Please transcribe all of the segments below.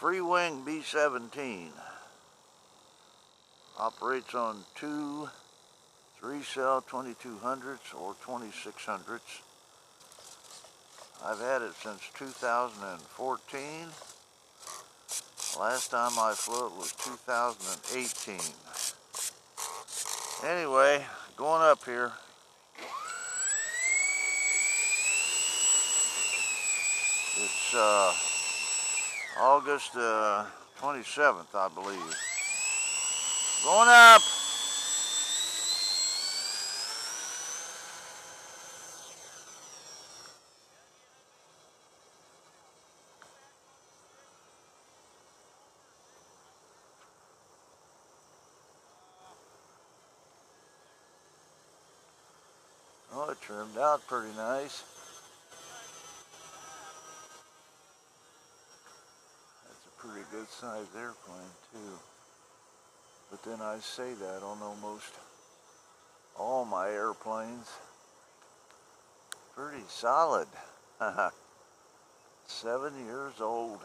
Freewing B-17 operates on two three-cell 2200s or 2600s. I've had it since 2014. Last time I flew it was 2018. Anyway, going up here. It's uh, August uh, 27th, I believe. Going up! Oh, it trimmed out pretty nice. Pretty good sized airplane too. But then I say that on almost all my airplanes. Pretty solid. Seven years old.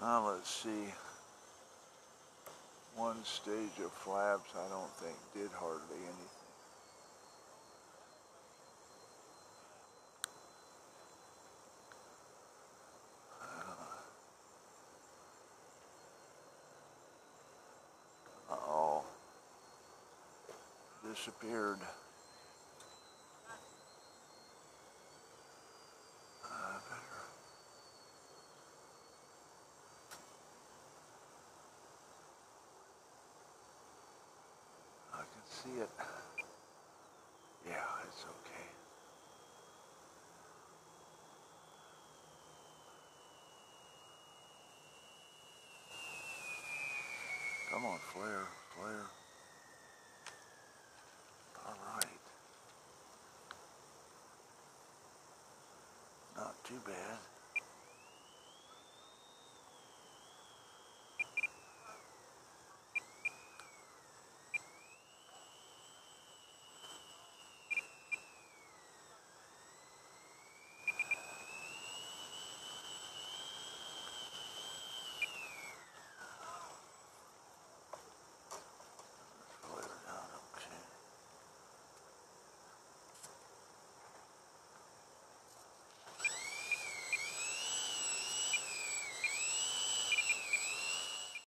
Now let's see. One stage of flaps I don't think did hardly anything. Uh oh. Disappeared. see it. Yeah, it's okay. Come on, flare, flare. All right. Not too bad.